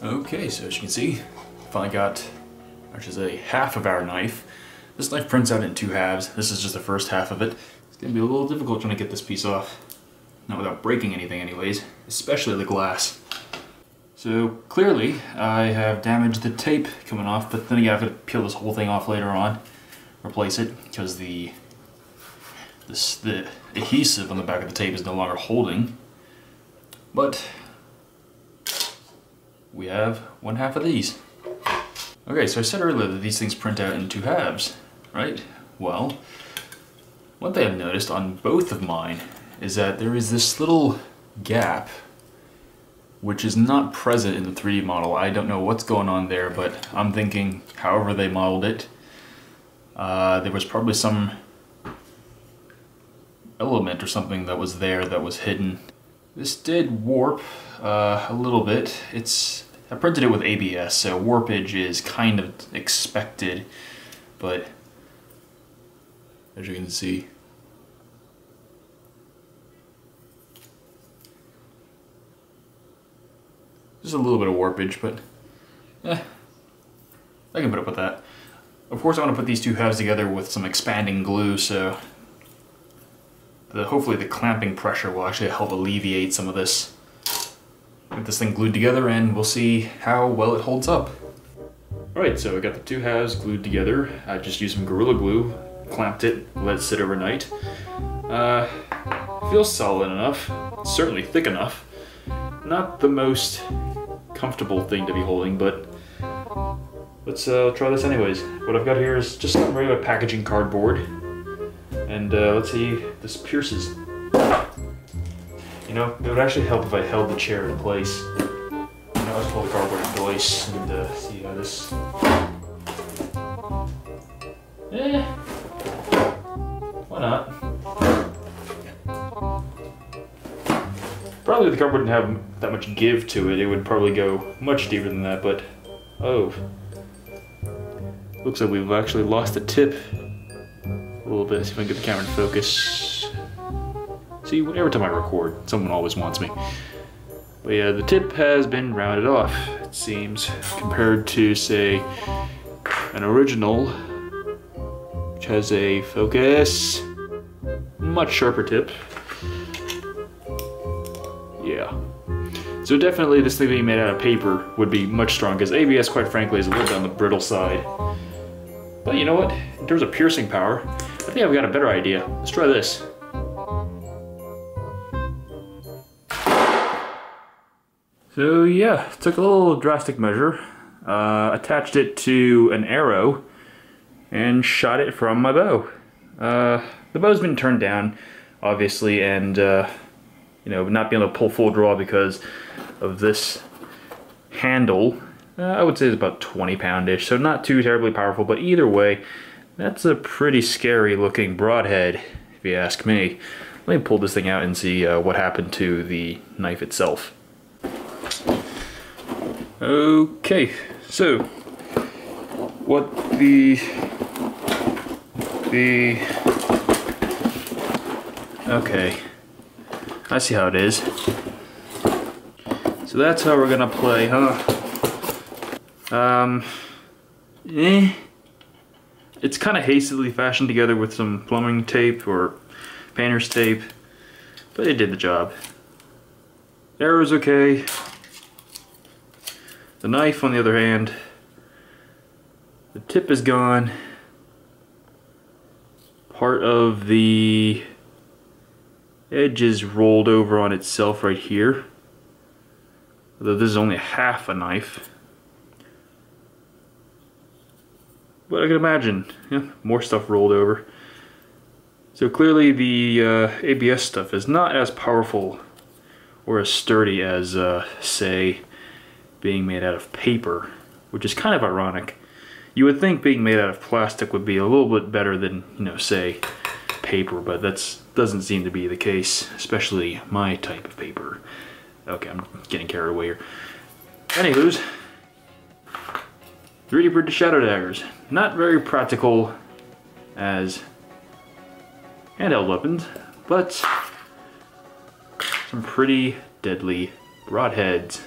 Okay, so as you can see, finally got, I should say, half of our knife. This knife prints out in two halves. This is just the first half of it. It's gonna be a little difficult trying to get this piece off. Not without breaking anything anyways, especially the glass. So clearly I have damaged the tape coming off, but then again I have to peel this whole thing off later on, replace it, because the, the adhesive on the back of the tape is no longer holding. But we have one half of these. Okay, so I said earlier that these things print out in two halves, right? Well, one thing I've noticed on both of mine is that there is this little gap which is not present in the 3D model. I don't know what's going on there, but I'm thinking however they modeled it, uh, there was probably some element or something that was there that was hidden. This did warp uh, a little bit. It's I printed it with ABS, so warpage is kind of expected, but as you can see, just a little bit of warpage, but eh, I can put up with that. Of course I want to put these two halves together with some expanding glue, so the, hopefully the clamping pressure will actually help alleviate some of this Get this thing glued together and we'll see how well it holds up. Alright, so I got the two halves glued together. I just used some Gorilla Glue, clamped it, let it sit overnight. Uh, feels solid enough, certainly thick enough. Not the most comfortable thing to be holding, but let's uh, try this anyways. What I've got here is just some regular packaging cardboard. And uh, let's see this pierces. You know, it would actually help if I held the chair in place. You know, let's pull the cardboard in place and uh, see how this... Eh, why not? Probably the cardboard didn't have that much give to it. It would probably go much deeper than that, but... Oh. Looks like we've actually lost the tip a little bit. See if I can get the camera in focus. See, every time I record, someone always wants me. But yeah, the tip has been rounded off, it seems, compared to, say, an original, which has a focus, much sharper tip. Yeah. So definitely this thing being made out of paper would be much stronger, because ABS, quite frankly, is a little bit on the brittle side. But you know what? In terms of piercing power, I think I've got a better idea. Let's try this. So yeah, took a little drastic measure, uh, attached it to an arrow, and shot it from my bow. Uh, the bow's been turned down, obviously, and uh, you know, not being able to pull full draw because of this handle. Uh, I would say it's about 20 poundish, so not too terribly powerful, but either way, that's a pretty scary looking broadhead, if you ask me. Let me pull this thing out and see uh, what happened to the knife itself. Okay, so what the the okay, I see how it is. So that's how we're gonna play, huh? Um, eh. It's kind of hastily fashioned together with some plumbing tape or painter's tape, but it did the job. Arrow's okay. The knife, on the other hand, the tip is gone. Part of the edge is rolled over on itself right here. Although this is only half a knife. But I can imagine, yeah, more stuff rolled over. So clearly the uh, ABS stuff is not as powerful or as sturdy as, uh, say, being made out of paper, which is kind of ironic. You would think being made out of plastic would be a little bit better than, you know, say, paper, but that doesn't seem to be the case, especially my type of paper. Okay, I'm getting carried away here. Anywho's, 3D printed shadow daggers. Not very practical as handheld weapons, but some pretty deadly broadheads.